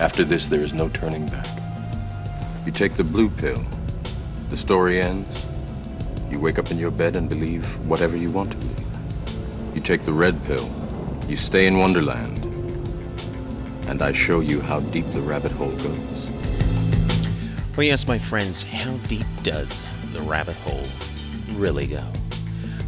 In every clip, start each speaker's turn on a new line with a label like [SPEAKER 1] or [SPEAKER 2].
[SPEAKER 1] After this, there is no turning back. You take the blue pill, the story ends. You wake up in your bed and believe whatever you want to believe. You take the red pill, you stay in Wonderland, and I show you how deep the rabbit hole goes.
[SPEAKER 2] Well, yes, my friends, how deep does the rabbit hole really go?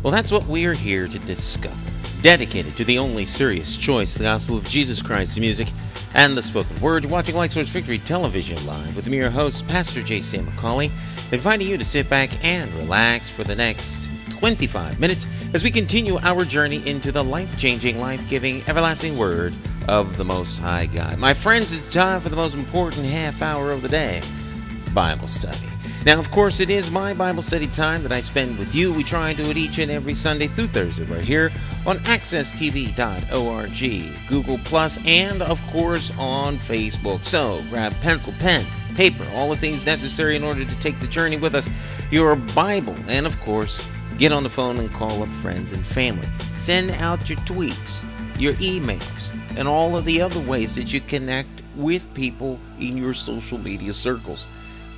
[SPEAKER 2] Well, that's what we're here to discover. Dedicated to the only serious choice, the gospel of Jesus Christ, music, and the spoken word. Watching Light Source Victory Television Live with me, your host, Pastor J.C. McCauley, inviting you to sit back and relax for the next 25 minutes as we continue our journey into the life changing, life giving, everlasting word of the Most High God. My friends, it's time for the most important half hour of the day Bible study. Now, of course, it is my Bible study time that I spend with you. We try and do it each and every Sunday through Thursday right here on accesstv.org, Google Plus, and of course on Facebook. So grab pencil, pen, paper, all the things necessary in order to take the journey with us, your Bible, and of course, get on the phone and call up friends and family. Send out your tweets, your emails, and all of the other ways that you connect with people in your social media circles.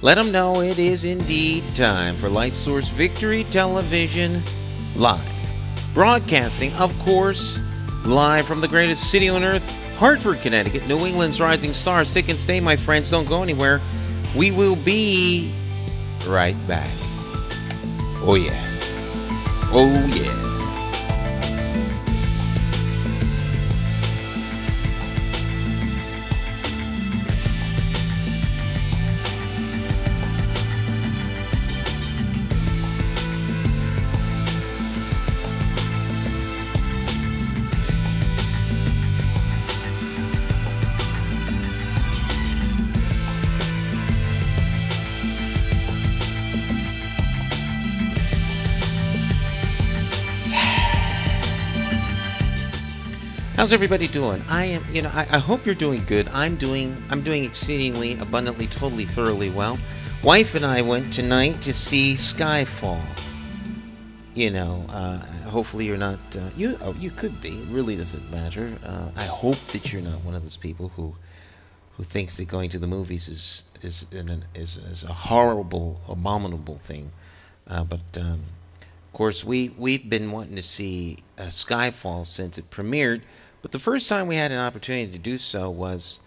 [SPEAKER 2] Let them know it is indeed time for Light Source Victory Television Live. Broadcasting, of course, live from the greatest city on earth, Hartford, Connecticut, New England's rising star. Stick and stay, my friends. Don't go anywhere. We will be right back. Oh, yeah. Oh, yeah. How's everybody doing? I am, you know, I, I, hope you're doing good. I'm doing, I'm doing exceedingly, abundantly, totally, thoroughly well. Wife and I went tonight to see Skyfall. You know, uh, hopefully you're not, uh, you, oh, you could be. It really doesn't matter. Uh, I hope that you're not one of those people who, who thinks that going to the movies is is an, is, is a horrible, abominable thing. Uh, but um, of course, we we've been wanting to see uh, Skyfall since it premiered. But the first time we had an opportunity to do so was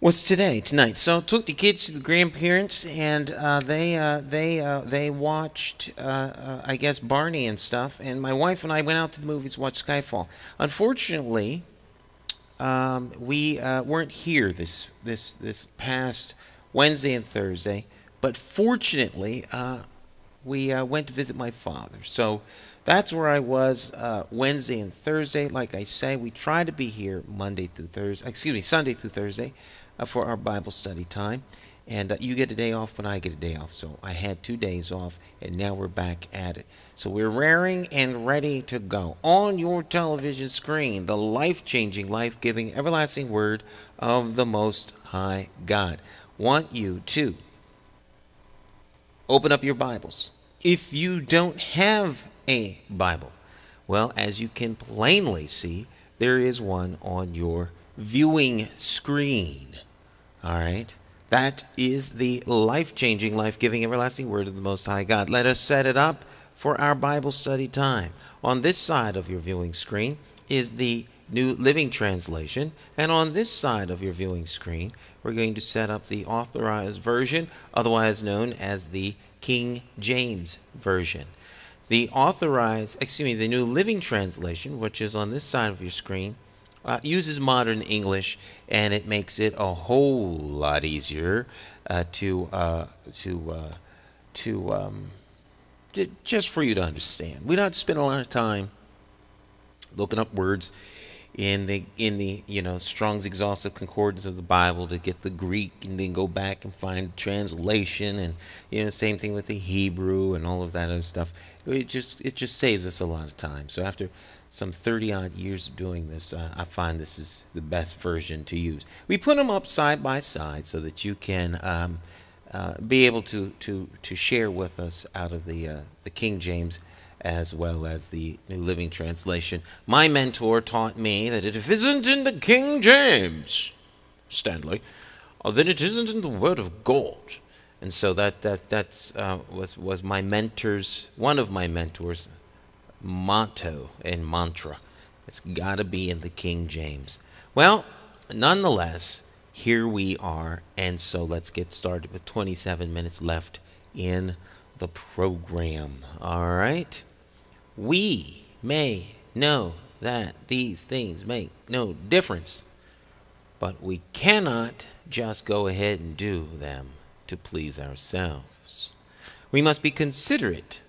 [SPEAKER 2] was today, tonight. So I took the kids to the grandparents, and uh, they uh, they uh, they watched, uh, uh, I guess, Barney and stuff. And my wife and I went out to the movies, watched Skyfall. Unfortunately, um, we uh, weren't here this this this past Wednesday and Thursday. But fortunately, we went to visit my father. So that's where I was uh, Wednesday and Thursday. Like I say, we try to be here Monday through Thursday, excuse me, Sunday through Thursday uh, for our Bible study time. And uh, you get a day off when I get a day off. So I had two days off, and now we're back at it. So we're raring and ready to go. On your television screen, the life changing, life giving, everlasting word of the Most High God. Want you to open up your Bibles. If you don't have a Bible? Well, as you can plainly see, there is one on your viewing screen. All right? That is the life changing, life giving, everlasting word of the Most High God. Let us set it up for our Bible study time. On this side of your viewing screen is the New Living Translation, and on this side of your viewing screen, we're going to set up the authorized version, otherwise known as the King James Version. The authorized, excuse me, the New Living Translation, which is on this side of your screen, uh, uses modern English, and it makes it a whole lot easier uh, to uh, to uh, to, um, to just for you to understand. We don't spend a lot of time looking up words in the in the you know Strong's exhaustive concordance of the Bible to get the Greek and then go back and find translation and you know same thing with the Hebrew and all of that other stuff. It just it just saves us a lot of time. So after some 30 odd years of doing this, uh, I find this is the best version to use. We put them up side by side so that you can um, uh, be able to, to, to share with us out of the, uh, the King James as well as the New Living Translation. My mentor taught me that if it isn't in the King James, Stanley, uh, then it isn't in the Word of God. And so that that that's uh, was was my mentor's one of my mentors' motto and mantra. It's got to be in the King James. Well, nonetheless, here we are, and so let's get started with 27 minutes left in the program. All right, we may know that these things make no difference, but we cannot just go ahead and do them to please ourselves. We must be considerate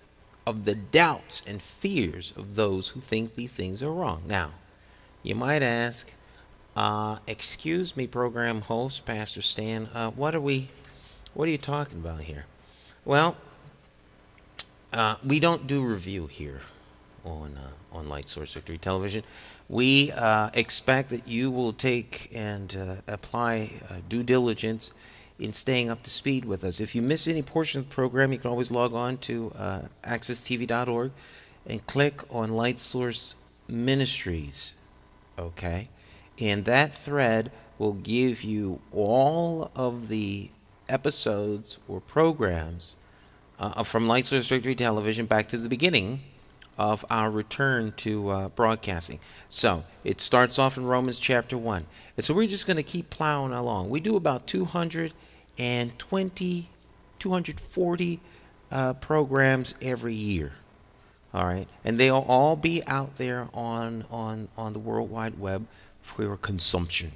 [SPEAKER 2] of the doubts and fears of those who think these things are wrong. Now, you might ask, uh, excuse me, program host, Pastor Stan, uh, what are we, what are you talking about here? Well, uh, we don't do review here on uh, on Light Source Victory Television. We uh, expect that you will take and uh, apply uh, due diligence in staying up to speed with us. If you miss any portion of the program, you can always log on to uh, accesstv.org and click on Light Source Ministries. Okay, and that thread will give you all of the episodes or programs uh, from Light Source Victory Television back to the beginning of our return to uh, broadcasting. So it starts off in Romans chapter 1. And so we're just going to keep plowing along. We do about 220, 240 uh, programs every year. All right. And they'll all be out there on, on, on the World Wide Web for your consumption.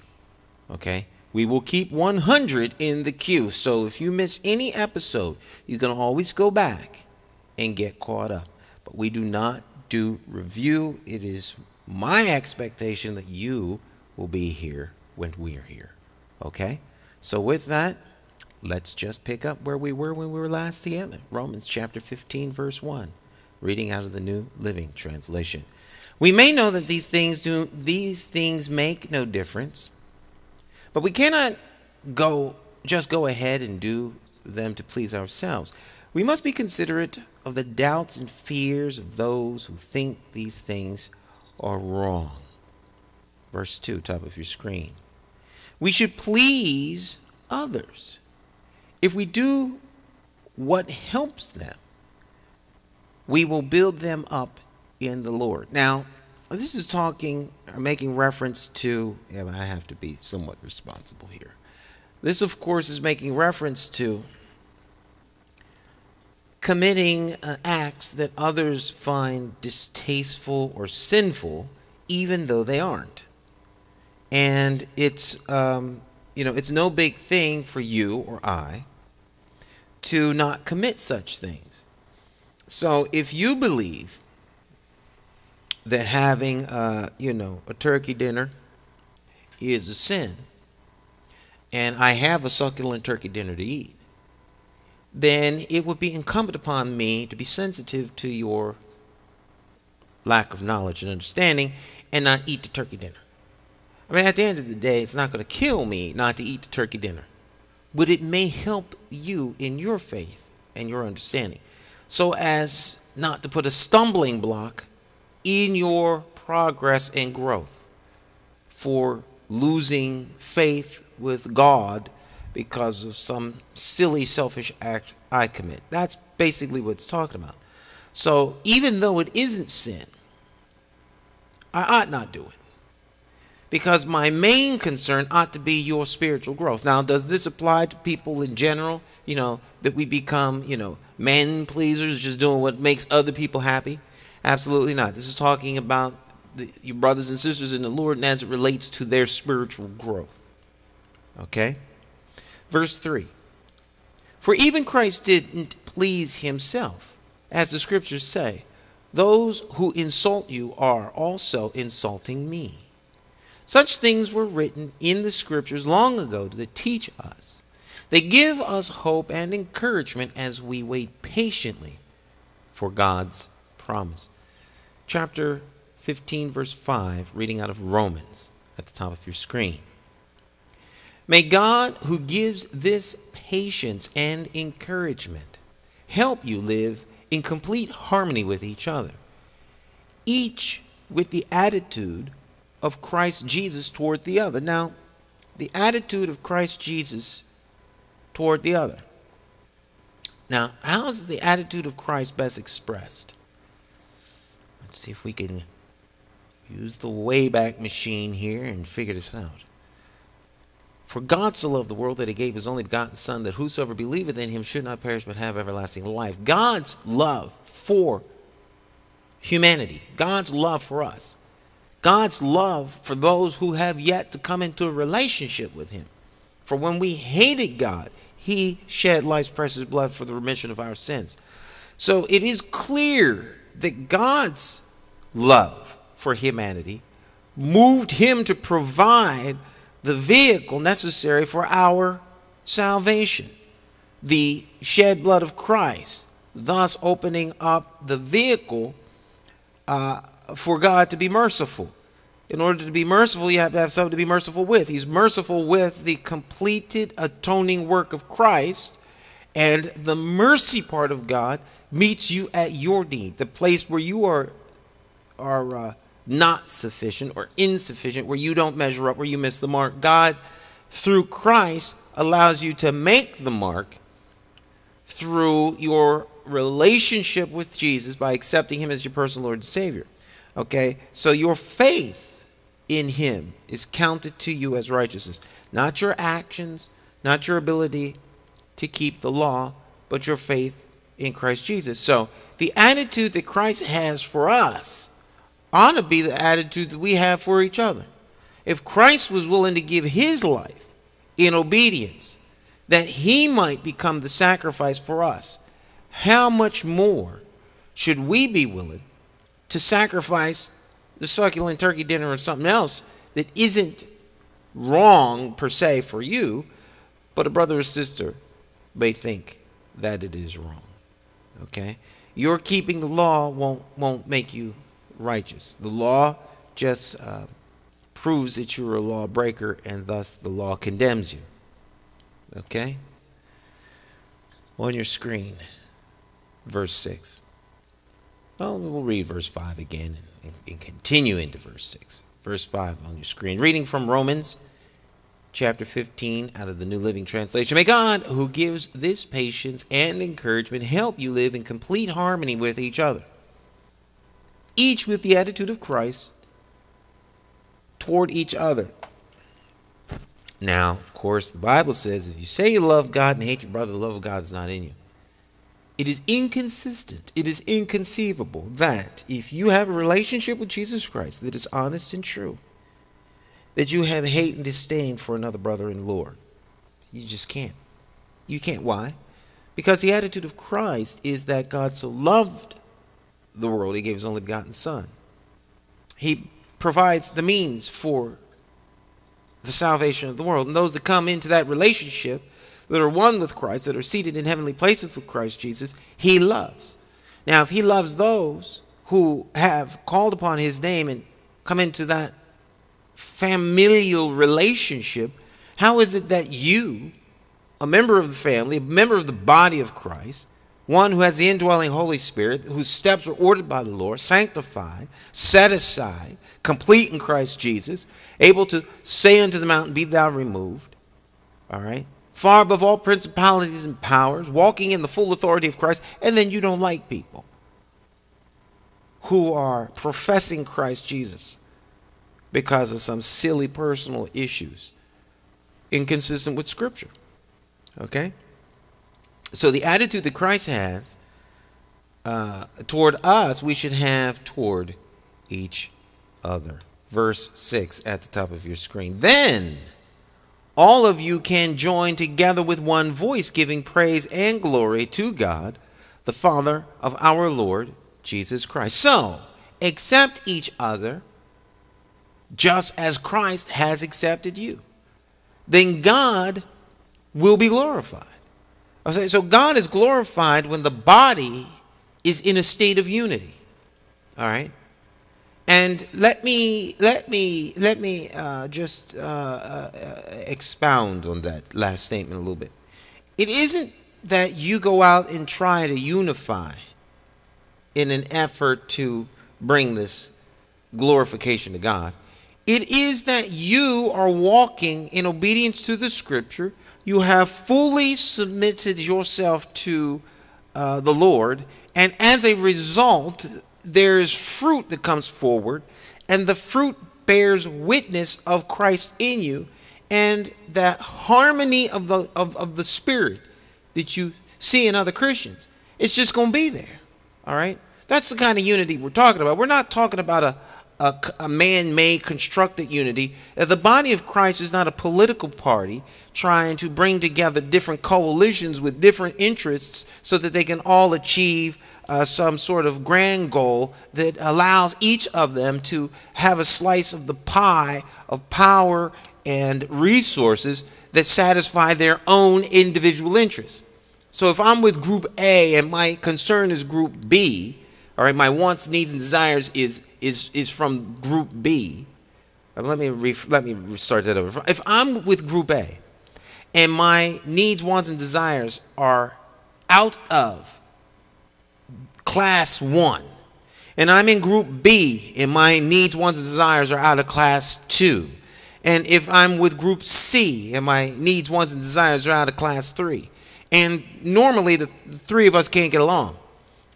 [SPEAKER 2] Okay. We will keep 100 in the queue. So if you miss any episode, you can always go back and get caught up. We do not do review. It is my expectation that you will be here when we're here. Okay? So with that, let's just pick up where we were when we were last together. Romans chapter 15 verse 1, reading out of the New Living Translation. We may know that these things do these things make no difference but we cannot go just go ahead and do them to please ourselves. We must be considerate of the doubts and fears of those who think these things are wrong. Verse 2, top of your screen. We should please others. If we do what helps them, we will build them up in the Lord. Now, this is talking or making reference to, I have to be somewhat responsible here. This, of course, is making reference to committing uh, acts that others find distasteful or sinful, even though they aren't. And it's, um, you know, it's no big thing for you or I to not commit such things. So if you believe that having, uh, you know, a turkey dinner is a sin, and I have a succulent turkey dinner to eat, then it would be incumbent upon me to be sensitive to your lack of knowledge and understanding and not eat the turkey dinner. I mean, at the end of the day, it's not going to kill me not to eat the turkey dinner, but it may help you in your faith and your understanding so as not to put a stumbling block in your progress and growth for losing faith with God because of some silly selfish act I commit. That's basically what it's talking about. So even though it isn't sin, I ought not do it. Because my main concern ought to be your spiritual growth. Now, does this apply to people in general? You know, that we become, you know, men pleasers, just doing what makes other people happy? Absolutely not. This is talking about the, your brothers and sisters in the Lord and as it relates to their spiritual growth. Okay? Verse 3 For even Christ didn't please himself, as the scriptures say. Those who insult you are also insulting me. Such things were written in the scriptures long ago to teach us. They give us hope and encouragement as we wait patiently for God's promise chapter 15, verse 5, reading out of Romans at the top of your screen. May God, who gives this patience and encouragement, help you live in complete harmony with each other, each with the attitude of Christ Jesus toward the other. Now, the attitude of Christ Jesus toward the other. Now, how is the attitude of Christ best expressed? Let's see if we can use the Wayback Machine here and figure this out. For God so loved the world that he gave his only begotten Son, that whosoever believeth in him should not perish but have everlasting life. God's love for humanity, God's love for us, God's love for those who have yet to come into a relationship with him. For when we hated God, he shed life's precious blood for the remission of our sins. So it is clear that God's love for humanity moved him to provide the vehicle necessary for our salvation, the shed blood of Christ, thus opening up the vehicle uh, for God to be merciful. In order to be merciful, you have to have something to be merciful with. He's merciful with the completed atoning work of Christ, and the mercy part of God meets you at your need, the place where you are are uh, not sufficient or insufficient, where you don't measure up, where you miss the mark. God, through Christ, allows you to make the mark through your relationship with Jesus by accepting Him as your personal Lord and Savior. Okay? So your faith in Him is counted to you as righteousness. Not your actions, not your ability to keep the law, but your faith in Christ Jesus. So the attitude that Christ has for us ought to be the attitude that we have for each other. If Christ was willing to give his life in obedience, that he might become the sacrifice for us, how much more should we be willing to sacrifice the succulent turkey dinner or something else that isn't wrong per se for you, but a brother or sister may think that it is wrong. Okay? Your keeping the law won't won't make you righteous. The law just uh, proves that you're a lawbreaker, and thus the law condemns you. Okay? On your screen, verse 6. Well, we'll read verse 5 again and, and continue into verse 6. Verse 5 on your screen. Reading from Romans chapter 15 out of the New Living Translation. May God, who gives this patience and encouragement, help you live in complete harmony with each other each with the attitude of Christ toward each other. Now, of course, the Bible says if you say you love God and hate your brother, the love of God is not in you. It is inconsistent, it is inconceivable that if you have a relationship with Jesus Christ that is honest and true, that you have hate and disdain for another brother in the Lord. You just can't. You can't. Why? Because the attitude of Christ is that God so loved the world, he gave his only begotten Son. He provides the means for the salvation of the world. And those that come into that relationship, that are one with Christ, that are seated in heavenly places with Christ Jesus, he loves. Now, if he loves those who have called upon his name and come into that familial relationship, how is it that you, a member of the family, a member of the body of Christ, one who has the indwelling Holy Spirit, whose steps are ordered by the Lord, sanctified, set aside, complete in Christ Jesus, able to say unto the mountain, Be thou removed. All right? Far above all principalities and powers, walking in the full authority of Christ, and then you don't like people who are professing Christ Jesus because of some silly personal issues inconsistent with Scripture. Okay? So the attitude that Christ has uh, toward us, we should have toward each other. Verse 6 at the top of your screen. Then all of you can join together with one voice, giving praise and glory to God, the Father of our Lord Jesus Christ. So, accept each other just as Christ has accepted you. Then God will be glorified. So God is glorified when the body is in a state of unity. All right? And let me let me let me uh, just uh, uh, expound on that last statement a little bit. It isn't that you go out and try to unify in an effort to bring this glorification to God. It is that you are walking in obedience to the scripture. You have fully submitted yourself to uh, the Lord. And as a result, there is fruit that comes forward. And the fruit bears witness of Christ in you. And that harmony of the, of, of the Spirit that you see in other Christians. It's just going to be there. All right? That's the kind of unity we're talking about. We're not talking about a, a, a man made constructed unity. Uh, the body of Christ is not a political party trying to bring together different coalitions with different interests so that they can all achieve uh, some sort of grand goal that allows each of them to have a slice of the pie of power and resources that satisfy their own individual interests. So if I'm with group A and my concern is group B, all right, my wants, needs, and desires is is is from Group B. Uh, let me ref, let me start that over. If I'm with Group A, and my needs, wants, and desires are out of Class One, and I'm in Group B, and my needs, wants, and desires are out of Class Two, and if I'm with Group C, and my needs, wants, and desires are out of Class Three, and normally the three of us can't get along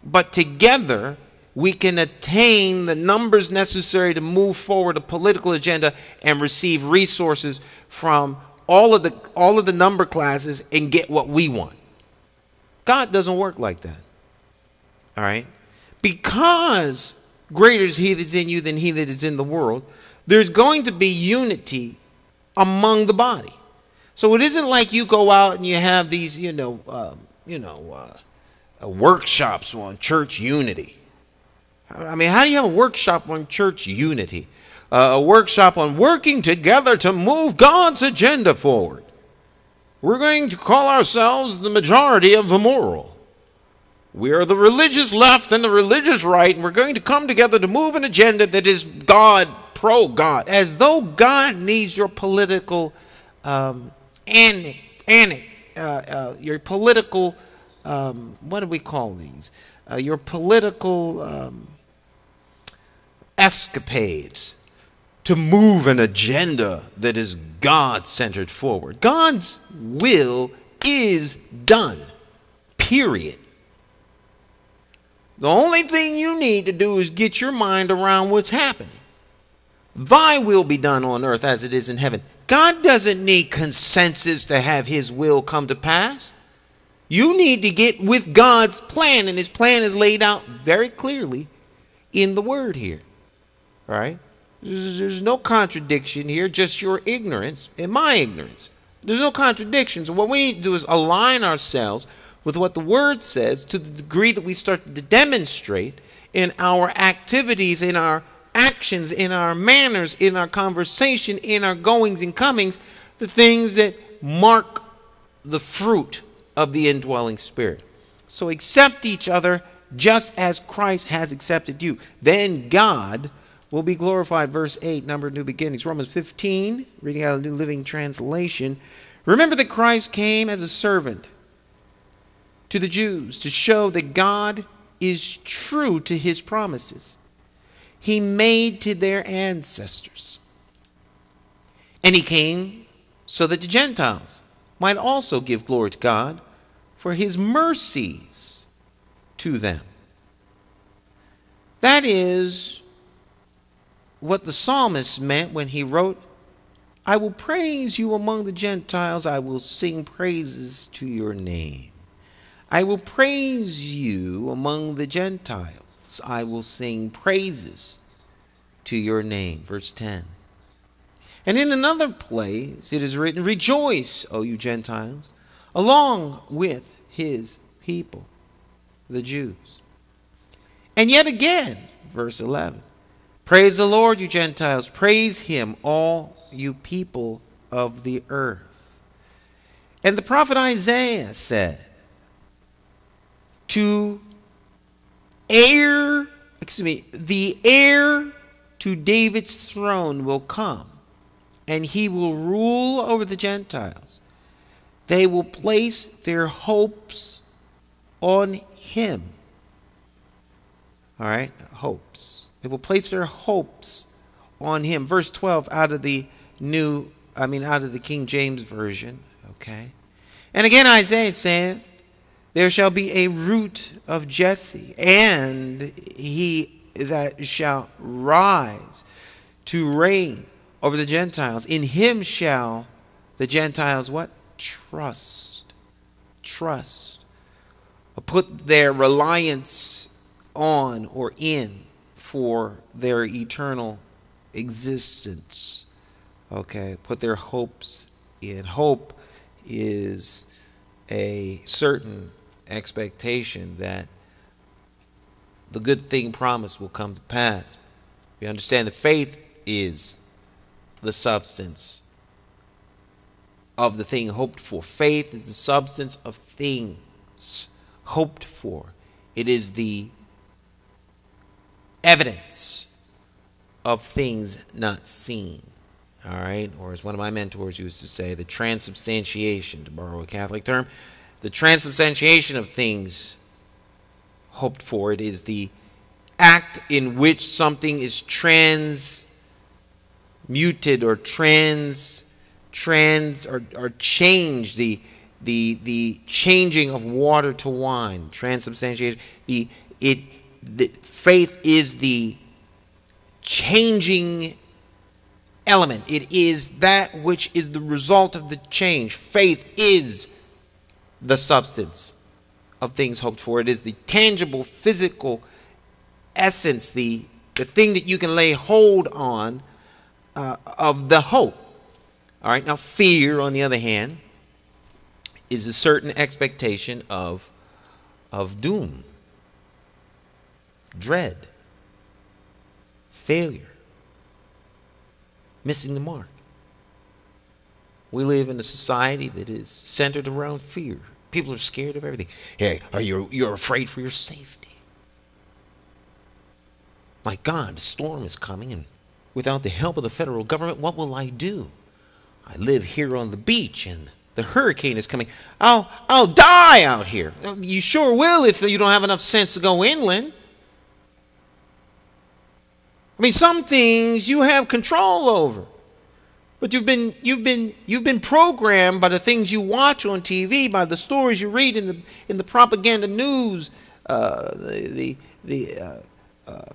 [SPEAKER 2] but together, we can attain the numbers necessary to move forward a political agenda and receive resources from all of the all of the number classes and get what we want. God doesn't work like that. All right? Because greater is he that is in you than he that is in the world, there's going to be unity among the body. So it isn't like you go out and you have these, you know, um, you know, uh, workshops on church unity. I mean, how do you have a workshop on church unity? Uh, a workshop on working together to move God's agenda forward. We're going to call ourselves the majority of the moral. We are the religious left and the religious right, and we're going to come together to move an agenda that is God, pro God, as though God needs your political, um, and, and uh, uh, your political um, what do we call these? Uh, your political um, escapades to move an agenda that is God centered forward. God's will is done, period. The only thing you need to do is get your mind around what's happening. Thy will be done on earth as it is in heaven. God doesn't need consensus to have his will come to pass. You need to get with God's plan, and his plan is laid out very clearly in the word here. All right? There's, no contradiction here, just your ignorance and my ignorance. There's no contradiction. So, what we need to do is align ourselves with what the word says to the degree that we start to demonstrate in our activities, in our actions, in our manners, in our conversation, in our goings and comings, the things that mark the fruit of the indwelling spirit. So accept each other just as Christ has accepted you. Then God will be glorified. Verse 8, number of new beginnings. Romans 15, reading out of the New Living Translation. Remember that Christ came as a servant to the Jews to show that God is true to his promises. He made to their ancestors. And he came so that the Gentiles might also give glory to God for his mercies to them. That is what the psalmist meant when he wrote, I will praise you among the Gentiles, I will sing praises to your name. I will praise you among the Gentiles, I will sing praises to your name. Verse 10. And in another place it is written, Rejoice, O you Gentiles, along with his people, the Jews. And yet again, verse 11 Praise the Lord, you Gentiles, praise him, all you people of the earth. And the prophet Isaiah said, To heir, excuse me, the heir to David's throne will come and he will rule over the Gentiles. They will place their hopes on him. All right, hopes. They will place their hopes on him. Verse 12 out of the new, I mean, out of the King James Version. Okay. And again, Isaiah saith, There shall be a root of Jesse, and he that shall rise to reign over the Gentiles. In him shall the Gentiles what? Trust. Trust. or Put their reliance on or in for their eternal existence. Okay, put their hopes in. Hope is a certain expectation that the good thing promised will come to pass. We understand that faith is the substance of the thing hoped for. Faith is the substance of things hoped for. It is the evidence of things not seen. All right, or as one of my mentors used to say, the transubstantiation, to borrow a Catholic term, the transubstantiation of things hoped for. It is the act in which something is transmuted or trans trans or, or changed the the the changing of water to wine transubstantiation the it the faith is the changing element. It is that which is the result of the change. Faith is the substance of things hoped for. It is the tangible, physical essence, the, the thing that you can lay hold on uh, of the hope. All right, now fear, on the other hand, is a certain expectation of, of doom dread, failure, missing the mark. We live in a society that is centered around fear. People are scared of everything. Hey, are you you're afraid for your safety? My God, a storm is coming, and without the help of the federal government, what will I do? I live here on the beach, and the hurricane is coming. I'll I'll die out here. You sure will if you don't have enough sense to go inland. I mean, some things you have control over. But you've been you've been you've been programmed by the things you watch on TV, by the stories you read in the in the propaganda news, uh, the the, the uh, uh,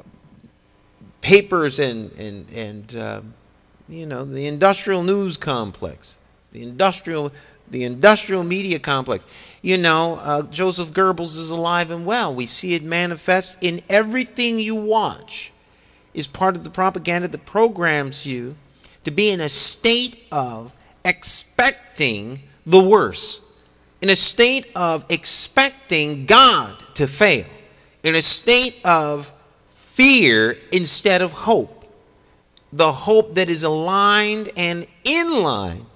[SPEAKER 2] papers and and and um, you know the industrial news complex, the industrial the industrial media complex. You know, uh, Joseph Goebbels is alive and well. We see it manifest in everything you watch is part of the propaganda that programs you to be in a state of expecting the worst, in a state of expecting God to fail, in a state of fear instead of hope. The hope that is aligned and in line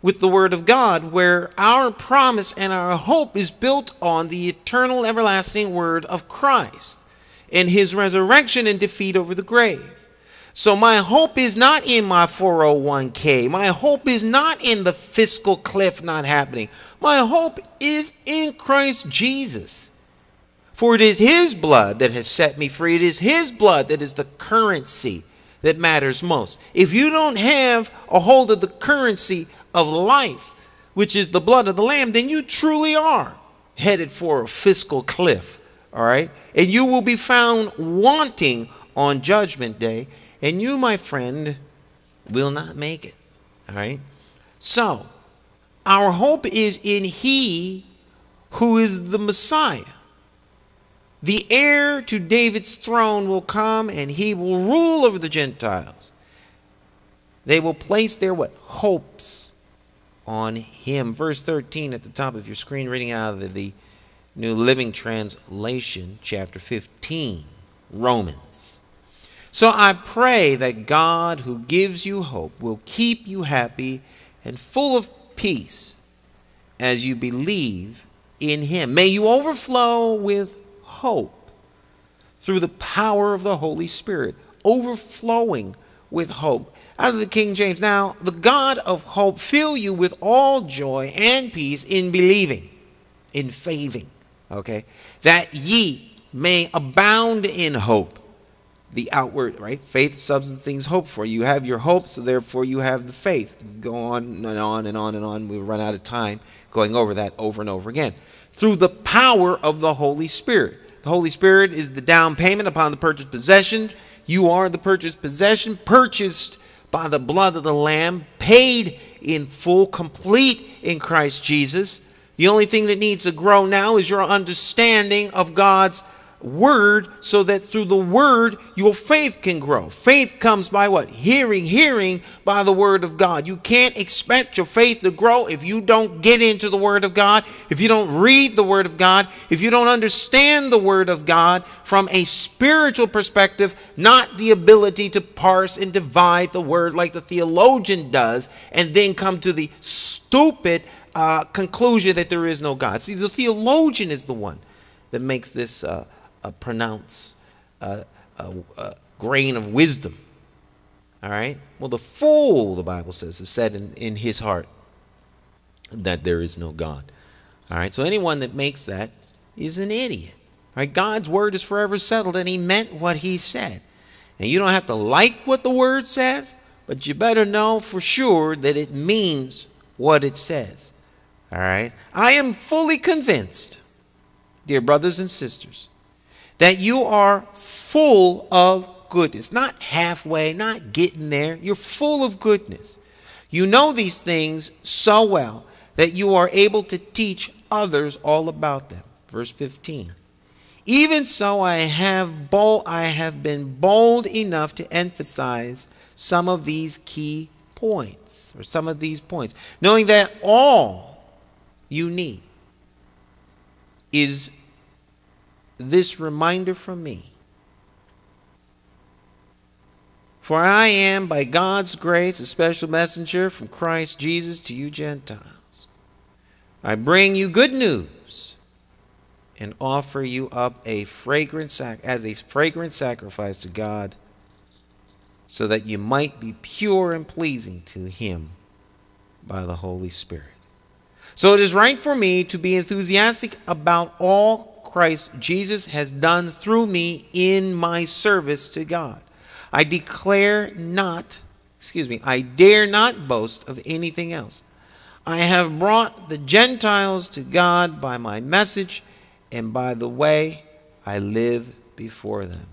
[SPEAKER 2] with the Word of God, where our promise and our hope is built on the eternal, everlasting Word of Christ and his resurrection and defeat over the grave. So my hope is not in my 401k. My hope is not in the fiscal cliff not happening. My hope is in Christ Jesus. For it is his blood that has set me free. It is his blood that is the currency that matters most. If you don't have a hold of the currency of life, which is the blood of the lamb, then you truly are headed for a fiscal cliff. All right? And you will be found wanting on judgment day, and you, my friend, will not make it. All right? So, our hope is in He who is the Messiah. The heir to David's throne will come and he will rule over the Gentiles. They will place their what? Hopes on him. Verse 13 at the top of your screen, reading out of the New Living Translation, chapter 15, Romans. So I pray that God, who gives you hope, will keep you happy and full of peace as you believe in Him. May you overflow with hope through the power of the Holy Spirit, overflowing with hope. Out of the King James. Now, the God of hope fill you with all joy and peace in believing, in faithing okay, that ye may abound in hope the outward, right? Faith, substance, things hoped for. You have your hope, so therefore you have the faith. Go on and on and on and on. We run out of time going over that over and over again. Through the power of the Holy Spirit. The Holy Spirit is the down payment upon the purchased possession. You are the purchased possession, purchased by the blood of the Lamb, paid in full, complete in Christ Jesus. The only thing that needs to grow now is your understanding of God's word so that through the word your faith can grow. Faith comes by what? Hearing, hearing by the word of God. You can't expect your faith to grow if you don't get into the word of God, if you don't read the word of God, if you don't understand the word of God from a spiritual perspective, not the ability to parse and divide the word like the theologian does and then come to the stupid uh, conclusion that there is no God. See, the theologian is the one that makes this uh, uh, pronounce a, a, a grain of wisdom. All right? Well, the fool, the Bible says, is said in, in his heart that there is no God. All right? So anyone that makes that is an idiot. All right? God's word is forever settled, and he meant what he said. And you don't have to like what the word says, but you better know for sure that it means what it says. All right? I am fully convinced, dear brothers and sisters, that you are full of goodness. Not halfway, not getting there. You're full of goodness. You know these things so well that you are able to teach others all about them. Verse 15. Even so I have bold, I have been bold enough to emphasize some of these key points or some of these points, knowing that all you need is this reminder from me. For I am, by God's grace, a special messenger from Christ Jesus to you Gentiles. I bring you good news and offer you up a fragrant sac- as a fragrant sacrifice to God, so that you might be pure and pleasing to Him by the Holy Spirit. So it is right for me to be enthusiastic about all Christ Jesus has done through me in my service to God. I declare not, excuse me, I dare not boast of anything else. I have brought the Gentiles to God by my message and by the way I live before them.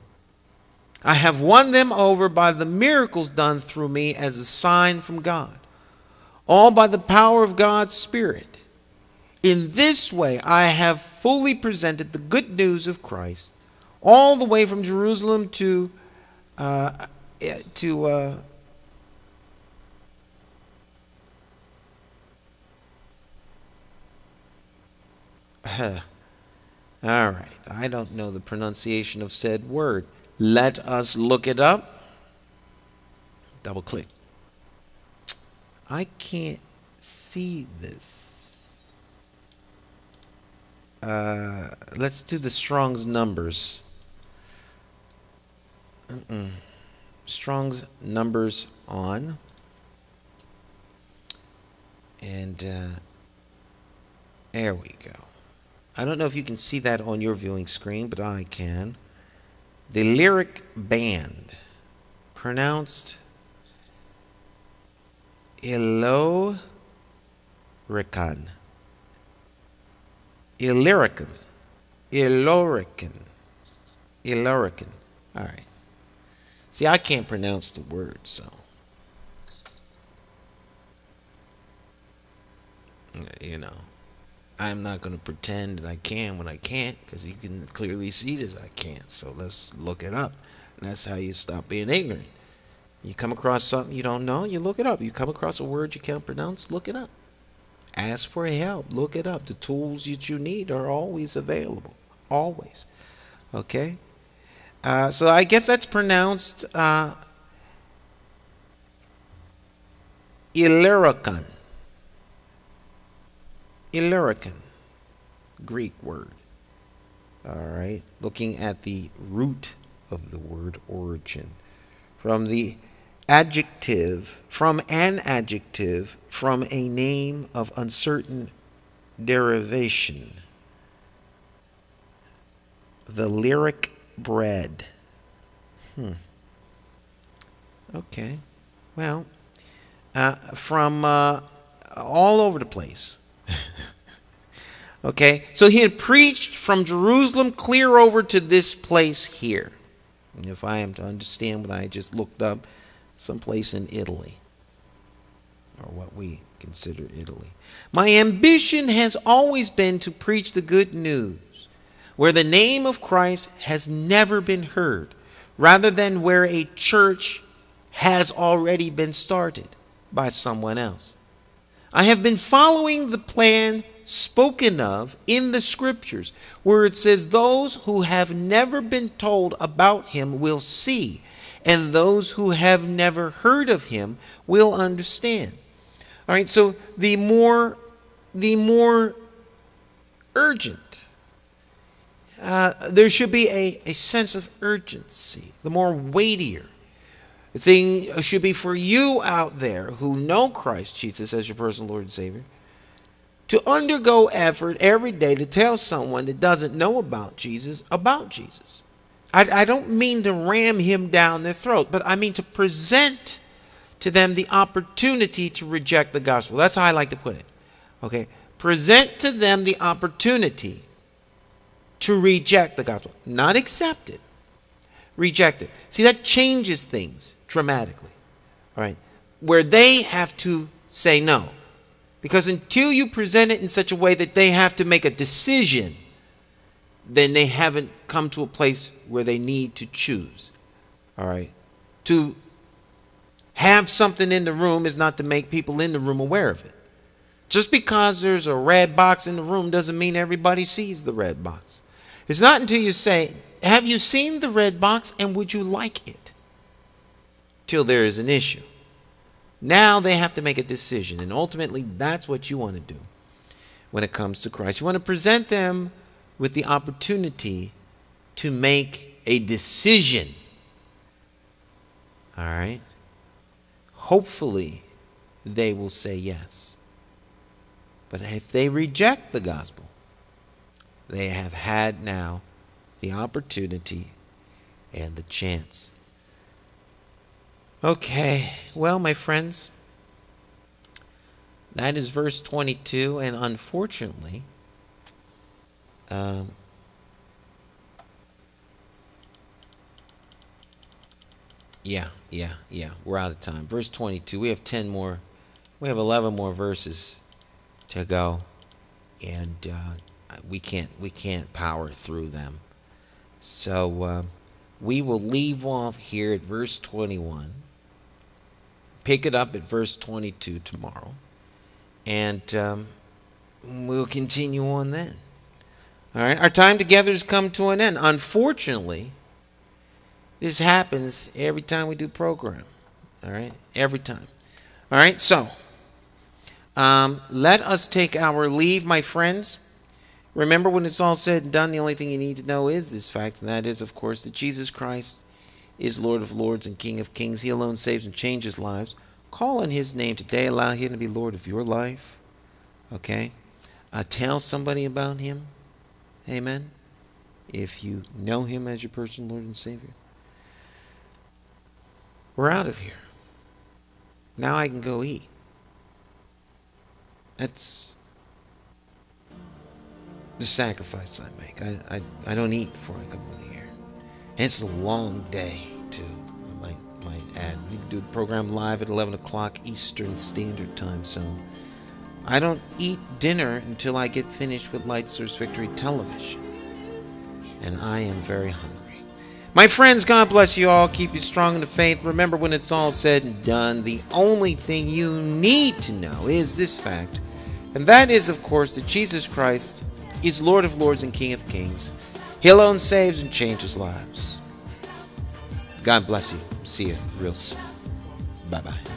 [SPEAKER 2] I have won them over by the miracles done through me as a sign from God, all by the power of God's Spirit. In this way, I have fully presented the good news of Christ all the way from Jerusalem to uh, to uh, all right. I don't know the pronunciation of said word. Let us look it up. Double click. I can't see this. Let's do the Strong's numbers. Mm-mm. Strong's numbers on. And uh, there we go. I don't know if you can see that on your viewing screen, but I can. The lyric band, pronounced Illyricum. Illyricum. Illyricum. Illyricum. All right. See, I can't pronounce the word, so. You know, I'm not going to pretend that I can when I can't because you can clearly see that I can't. So let's look it up. And that's how you stop being ignorant. You come across something you don't know, you look it up. You come across a word you can't pronounce, look it up. Ask for help. Look it up. The tools that you need are always available. Always. Okay? Uh, so I guess that's pronounced uh. Illyricon. Greek word. All right. Looking at the root of the word origin. From the adjective, from an adjective, from a name of uncertain derivation. The lyric bread. Hmm. Okay. Well, uh, from uh, all over the place. okay? So he had preached from Jerusalem clear over to this place here. If I am to understand what I just looked up, someplace in Italy, or what we consider Italy. My ambition has always been to preach the good news where the name of Christ has never been heard, rather than where a church has already been started by someone else. I have been following the plan spoken of in the scriptures, where it says, Those who have never been told about him will see, and those who have never heard of him will understand. All right, so the more the more urgent uh, there should be a, a sense of urgency, the more weightier. The thing should be for you out there who know Christ Jesus as your personal Lord and Savior to undergo effort every day to tell someone that doesn't know about Jesus about Jesus. I, I don't mean to ram him down their throat, but I mean to present to them the opportunity to reject the gospel. That's how I like to put it. Okay? Present to them the opportunity to reject the gospel, not accept it, reject it. See, that changes things dramatically. All right? Where they have to say no. Because until you present it in such a way that they have to make a decision, then they haven't come to a place where they need to choose. All right? To have something in the room is not to make people in the room aware of it. Just because there's a red box in the room doesn't mean everybody sees the red box. It's not until you say, Have you seen the red box and would you like it? Till there is an issue. Now they have to make a decision, and ultimately that's what you want to do when it comes to Christ. You want to present them with the opportunity to make a decision. All right? Hopefully, they will say yes. But if they reject the gospel, they have had now the opportunity and the chance. Okay, well, my friends, that is verse 22, and unfortunately, um, yeah, yeah, yeah, we're out of time. Verse 22, we have 10 more, we have 11 more verses to go, and uh, we can't we can't power through them. So uh, we will leave off here at verse 21. Pick it up at verse 22 tomorrow, and um, we'll continue on then. All right, our time together has come to an end. Unfortunately, this happens every time we do program. All right, every time. All right, so. Um, let us take our leave, my friends. Remember, when it's all said and done, the only thing you need to know is this fact, and that is, of course, that Jesus Christ is Lord of Lords and King of Kings. He alone saves and changes lives. Call on His name today. Allow Him to be Lord of your life. Okay? Uh, tell somebody about Him. Amen. If you know Him as your personal Lord and Savior. We're out of here. Now I can go eat. That's the sacrifice I make. I, I, I don't eat before I come in here. And it's a long day, too. I might, might add. We do the program live at 11 o'clock Eastern Standard Time Zone. I don't eat dinner until I get finished with Light Source Victory Television. And I am very hungry. My friends, God bless you all. Keep you strong in the faith. Remember, when it's all said and done, the only thing you need to know is this fact and that is, of course, that Jesus Christ is Lord of Lords and King of Kings. He alone saves and changes lives. God bless you. See you real soon. Bye bye.